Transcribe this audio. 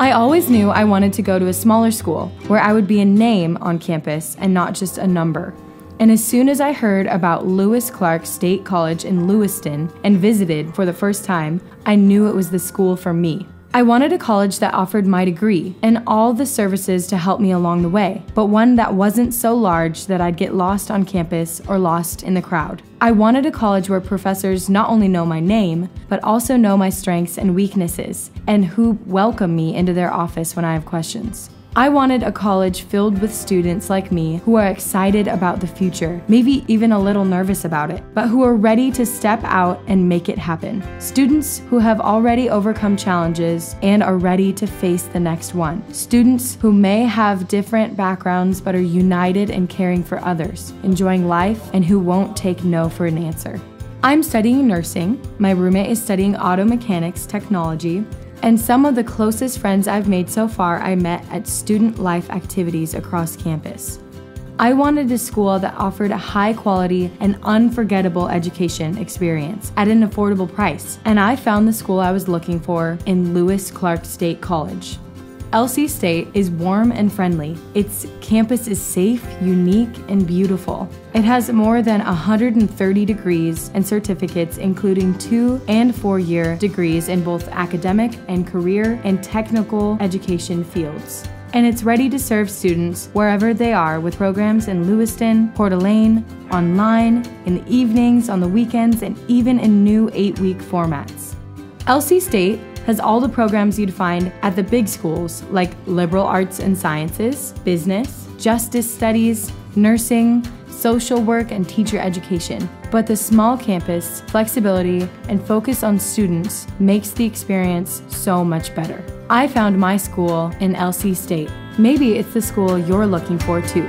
I always knew I wanted to go to a smaller school where I would be a name on campus and not just a number. And as soon as I heard about Lewis Clark State College in Lewiston and visited for the first time, I knew it was the school for me. I wanted a college that offered my degree and all the services to help me along the way, but one that wasn't so large that I'd get lost on campus or lost in the crowd. I wanted a college where professors not only know my name, but also know my strengths and weaknesses, and who welcome me into their office when I have questions. I wanted a college filled with students like me who are excited about the future, maybe even a little nervous about it, but who are ready to step out and make it happen. Students who have already overcome challenges and are ready to face the next one. Students who may have different backgrounds but are united in caring for others, enjoying life, and who won't take no for an answer. I'm studying nursing. My roommate is studying auto mechanics technology and some of the closest friends I've made so far I met at student life activities across campus. I wanted a school that offered a high quality and unforgettable education experience at an affordable price, and I found the school I was looking for in Lewis Clark State College. LC State is warm and friendly. Its campus is safe, unique, and beautiful. It has more than 130 degrees and certificates, including two and four year degrees in both academic and career and technical education fields. And it's ready to serve students wherever they are with programs in Lewiston, Coeur d'Alene, online, in the evenings, on the weekends, and even in new eight week formats. LC State has all the programs you'd find at the big schools like liberal arts and sciences, business, justice studies, nursing, social work, and teacher education. But the small campus, flexibility, and focus on students makes the experience so much better. I found my school in LC State. Maybe it's the school you're looking for too.